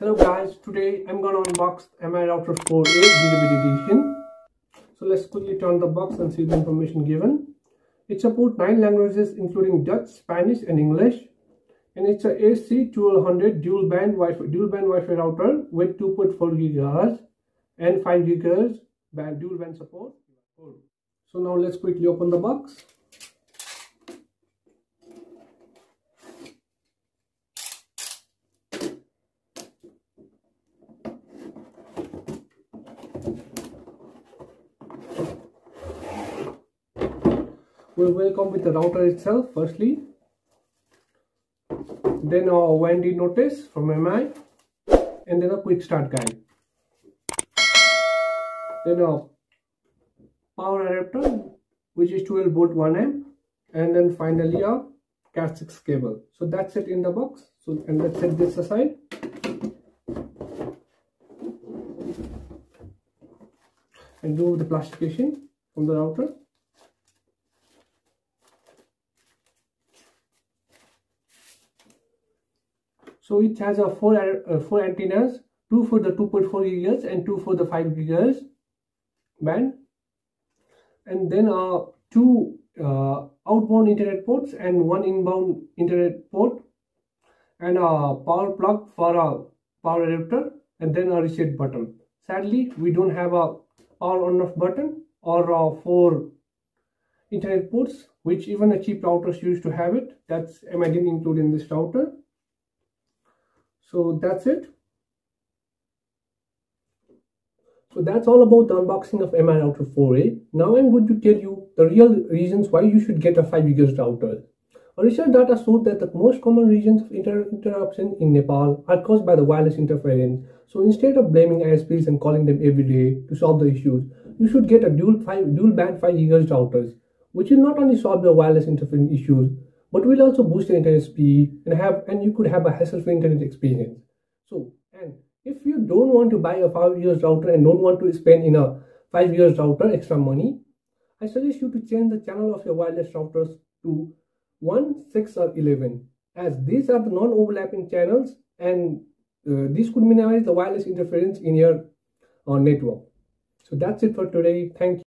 Hello guys, today I'm gonna unbox MI Router 4A Gigabit Edition. So let's quickly turn the box and see the information given. It supports 9 languages including Dutch, Spanish and English. And it's a AC1200 dual band Wi-Fi dual band Wi-Fi router with 2.4 GHz and 5 GHz band dual band support. So now let's quickly open the box. We'll welcome with the router itself firstly. Then a warranty notice from MI and then a quick start guide. Then a power adapter which is 12 volt 1 amp and then finally a cat 6 cable so that's it in the box so and let's set this aside and remove the plastication from the router so it has a four uh, four antennas two for the 2.4 gigahertz and two for the 5 gigahertz band. And then uh, two uh, outbound internet ports and one inbound internet port and a power plug for a power adapter and then a reset button. Sadly we don't have a power on off button or uh, four internet ports which even a cheap routers used to have it. That's I didn't in this router so that's it so that's all about the unboxing of MI Router 4A. Now I'm going to tell you the real reasons why you should get a 5 GHz router. Our research data showed that the most common reasons of inter interruption in Nepal are caused by the wireless interference. So instead of blaming ISPs and calling them every day to solve the issues, you should get a dual, five, dual band 5 GHz routers, which will not only solve the wireless interference issues, but will also boost the internet speed and have and you could have a hassle-free internet experience. So and if you don't want to buy a 5 years router and don't want to spend in a 5 years router extra money, I suggest you to change the channel of your wireless routers to 1, 6 or 11 as these are the non-overlapping channels and uh, this could minimize the wireless interference in your uh, network. So that's it for today. Thank you.